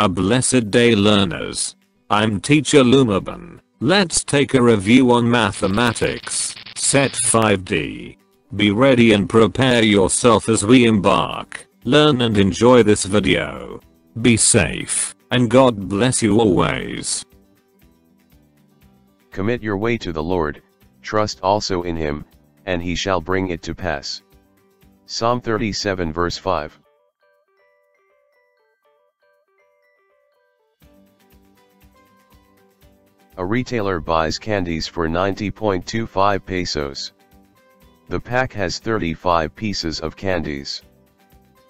A blessed day learners. I'm teacher Lumaban. Let's take a review on mathematics, set 5D. Be ready and prepare yourself as we embark, learn and enjoy this video. Be safe, and God bless you always. Commit your way to the Lord, trust also in him, and he shall bring it to pass. Psalm 37 verse 5. A retailer buys candies for 90.25 pesos. The pack has 35 pieces of candies.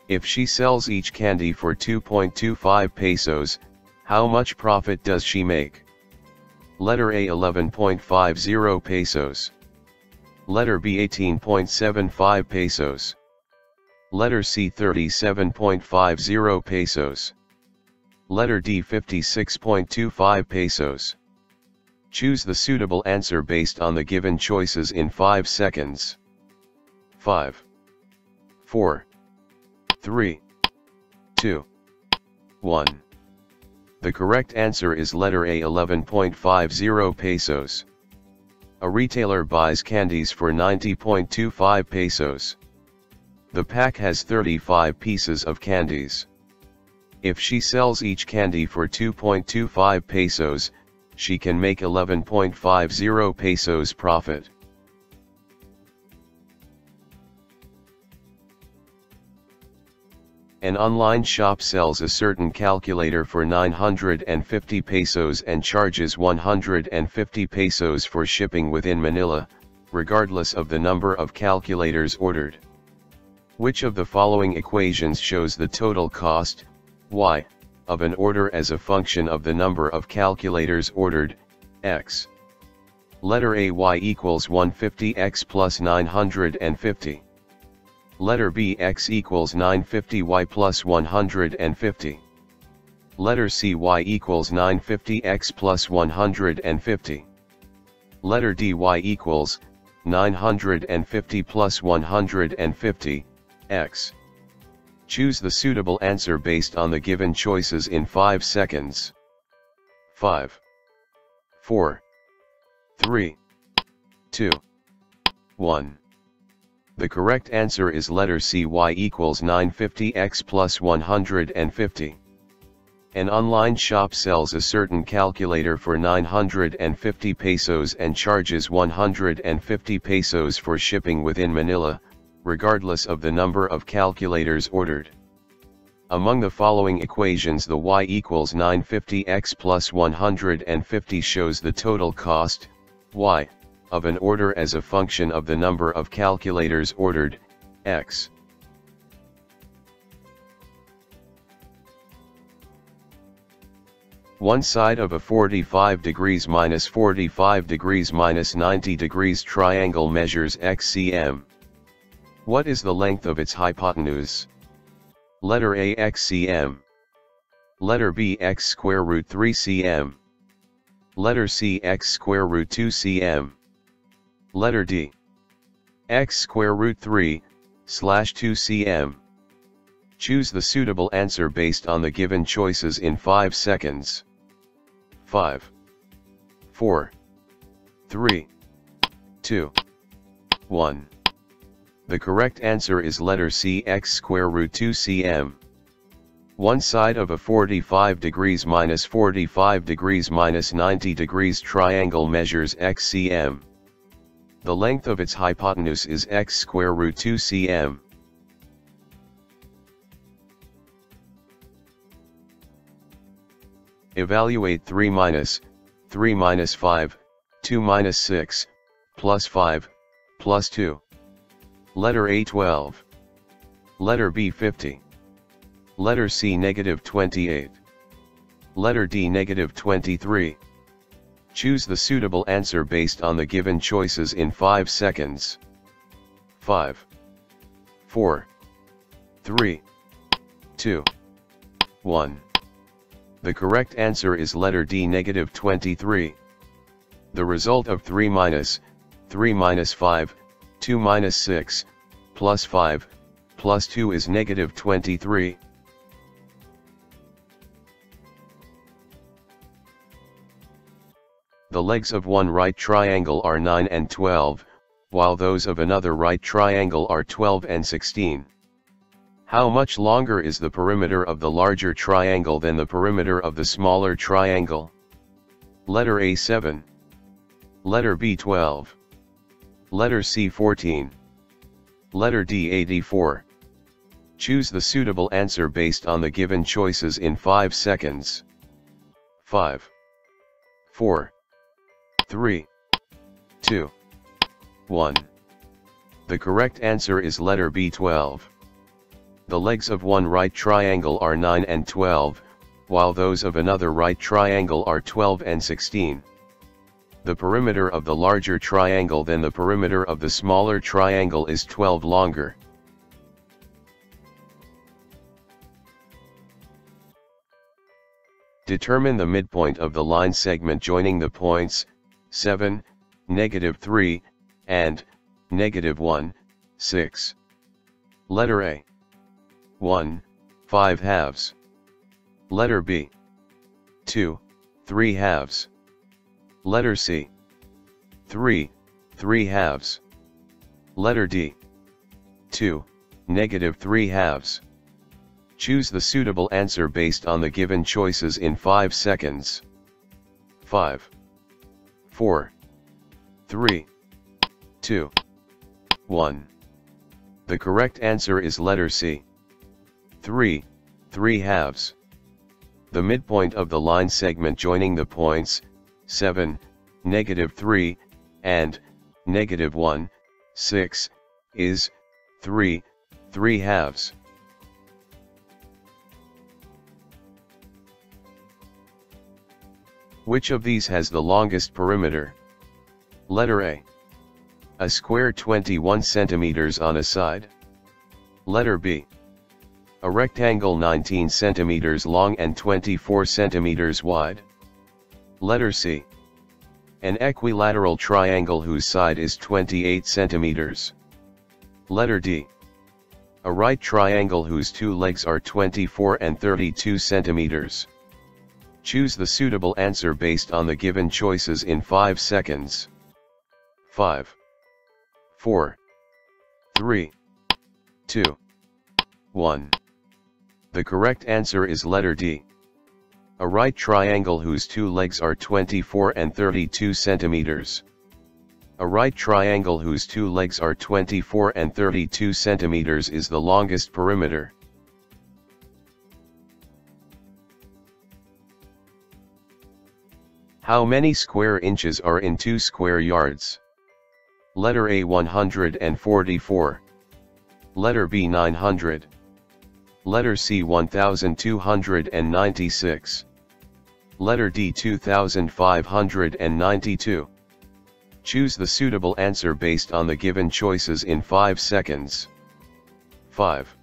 If she sells each candy for 2.25 pesos, how much profit does she make? Letter A 11.50 pesos. Letter B 18.75 pesos. Letter C 37.50 pesos. Letter D 56.25 pesos. Choose the suitable answer based on the given choices in 5 seconds. 5. 4. 3. 2. 1. The correct answer is letter A 11.50 pesos. A retailer buys candies for 90.25 pesos. The pack has 35 pieces of candies. If she sells each candy for 2.25 pesos, she can make 11.50 pesos profit. An online shop sells a certain calculator for 950 pesos and charges 150 pesos for shipping within Manila, regardless of the number of calculators ordered. Which of the following equations shows the total cost, y, of an order as a function of the number of calculators ordered, x? Letter A y equals 150x plus 950. Letter B x equals 950 y plus 150. Letter C y equals 950 x plus 150. Letter D y equals 950 plus 150 x. Choose the suitable answer based on the given choices in 5 seconds. 5. 4. 3. 2. 1. The correct answer is letter C y equals 950x plus 150. An online shop sells a certain calculator for 950 pesos and charges 150 pesos for shipping within Manila, regardless of the number of calculators ordered. Among the following equations the y equals 950x plus 150 shows the total cost, y, of an order as a function of the number of calculators ordered, x. One side of a 45 degrees minus 45 degrees minus 90 degrees triangle measures x cm. What is the length of its hypotenuse? Letter A x cm. Letter B x square root 3 cm. Letter C x square root 2 cm. Letter D. x square root 3, slash 2 cm. Choose the suitable answer based on the given choices in 5 seconds. 5. 4. 3. 2. 1. The correct answer is letter C x square root 2 cm. One side of a 45 degrees minus 45 degrees minus 90 degrees triangle measures x cm. The length of its hypotenuse is x square root 2 cm. Evaluate 3 minus, 3 minus 5, 2 minus 6, plus 5, plus 2. Letter A 12. Letter B 50. Letter C negative 28. Letter D negative 23. Choose the suitable answer based on the given choices in 5 seconds. 5. 4. 3. 2. 1. The correct answer is letter D negative 23. The result of 3 minus, 3 minus 5, 2 minus 6, plus 5, plus 2 is negative 23. The legs of one right triangle are 9 and 12, while those of another right triangle are 12 and 16. How much longer is the perimeter of the larger triangle than the perimeter of the smaller triangle? Letter A7. Letter B12. Letter C 14. Letter D 84. Choose the suitable answer based on the given choices in 5 seconds. 5. 4. 3. 2. 1. The correct answer is letter B 12. The legs of one right triangle are 9 and 12, while those of another right triangle are 12 and 16. The perimeter of the larger triangle than the perimeter of the smaller triangle is 12 longer. Determine the midpoint of the line segment joining the points, 7, negative 3, and, negative 1, 6. Letter A. 1, 5 halves. Letter B. 2, 3 halves. Letter C. 3, 3 halves. Letter D. 2, negative 3 halves. Choose the suitable answer based on the given choices in 5 seconds. 5, 4, 3, 2, 1. The correct answer is letter C. 3, 3 halves. The midpoint of the line segment joining the points, 7, negative 3, and, negative 1, 6, is, 3, 3 halves. Which of these has the longest perimeter? Letter A. A square 21 centimeters on a side. Letter B. A rectangle 19 centimeters long and 24 centimeters wide. Letter C. An equilateral triangle whose side is 28 centimeters. Letter D. A right triangle whose two legs are 24 and 32 centimeters. Choose the suitable answer based on the given choices in 5 seconds. 5 4 3 2 1 The correct answer is letter D. A right triangle whose two legs are 24 and 32 centimeters. A right triangle whose two legs are 24 and 32 centimeters is the longest perimeter. How many square inches are in 2 square yards? Letter A 144. Letter B 900. Letter C 1296. Letter D 2592. Choose the suitable answer based on the given choices in 5 seconds. 5.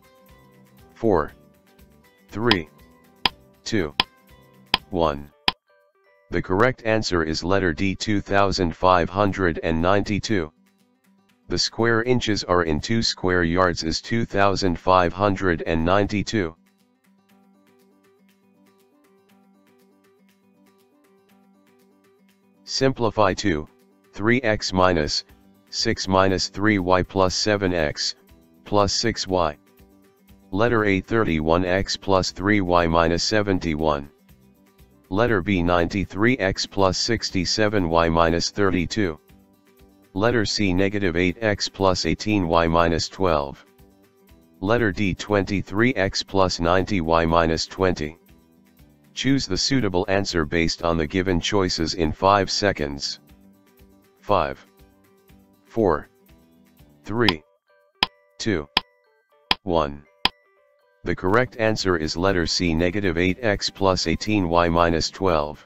4. 3. 2. 1. The correct answer is letter D 2592. The square inches are in 2 square yards is 2592. Simplify to 3x minus 6 minus 3y plus 7x plus 6y. Letter A 31x plus 3y minus 71. Letter B 93x plus 67y minus 32. Letter C negative 8x plus 18y minus 12. Letter D 23x plus 90y minus 20. Choose the suitable answer based on the given choices in 5 seconds. 5. 4. 3. 2. 1. The correct answer is letter C negative 8x plus 18y minus 12.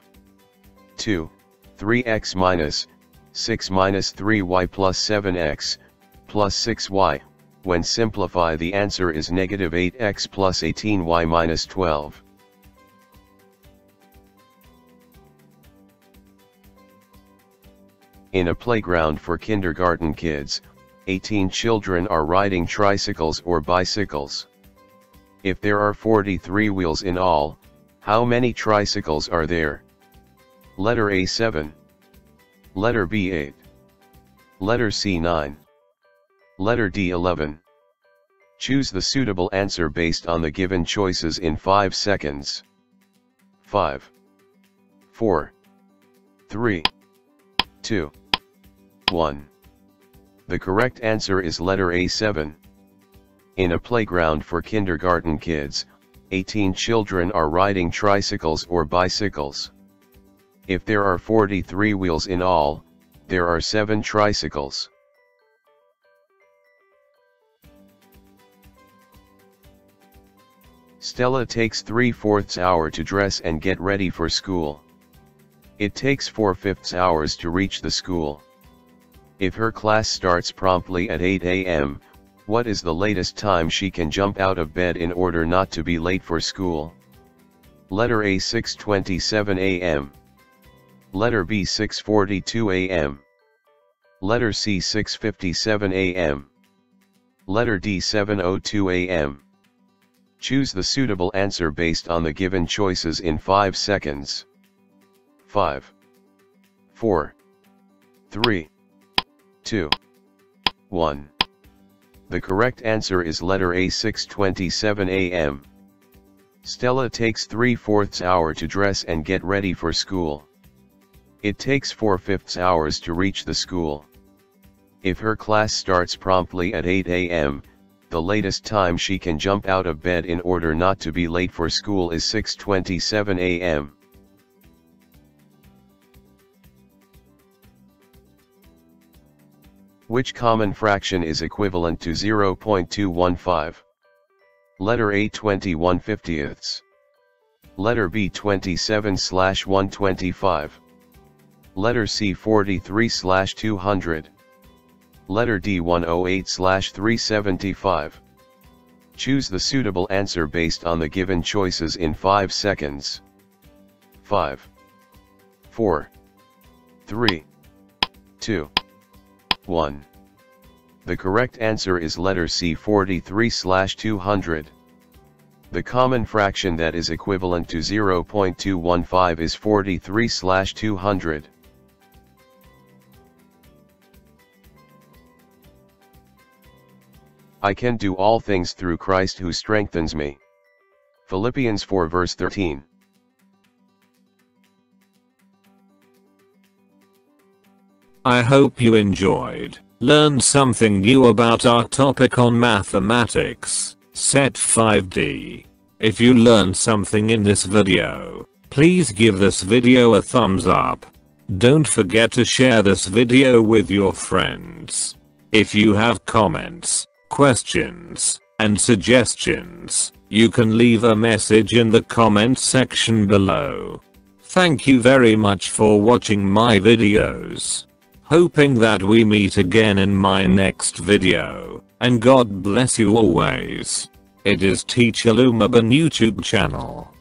2. 3x minus 6 minus 3y plus 7x, plus 6y, when simplify the answer is negative 8x plus 18y minus 12. In a playground for kindergarten kids, 18 children are riding tricycles or bicycles. If there are 43 wheels in all, how many tricycles are there? Letter A 7. Letter B 8. Letter C 9. Letter D 11. Choose the suitable answer based on the given choices in 5 seconds. 5. 4. 3. 2. 1. The correct answer is letter A 7. In a playground for kindergarten kids, 18 children are riding tricycles or bicycles. If there are 43 wheels in all, there are 7 tricycles. Stella takes 3 fourths hour to dress and get ready for school. It takes 4 fifths hours to reach the school. If her class starts promptly at 8 am, what is the latest time she can jump out of bed in order not to be late for school? Letter A 6:27 a.m. Letter B 6:42 a.m. Letter C 6:57 a.m. Letter D 7:02 a.m. Choose the suitable answer based on the given choices in 5 seconds. 5 4 3 2 1 the correct answer is letter A 6.27 am. Stella takes 3 fourths hour to dress and get ready for school. It takes 4 fifths hours to reach the school. If her class starts promptly at 8 am, the latest time she can jump out of bed in order not to be late for school is 6.27 am. Which common fraction is equivalent to 0.215? Letter A 21 50ths. Letter B 27 slash 125. Letter C 43 slash 200. Letter D 108 slash 375. Choose the suitable answer based on the given choices in 5 seconds. 5. 4. 3. 2. 1. The correct answer is letter C forty-three slash two hundred. The common fraction that is equivalent to 0.215 is forty-three slash two hundred. I can do all things through Christ who strengthens me. Philippians 4 verse 13. I hope you enjoyed, learned something new about our topic on mathematics, set 5D. If you learned something in this video, please give this video a thumbs up. Don't forget to share this video with your friends. If you have comments, questions, and suggestions, you can leave a message in the comment section below. Thank you very much for watching my videos. Hoping that we meet again in my next video, and God bless you always. It is Teacher Lumaban YouTube channel.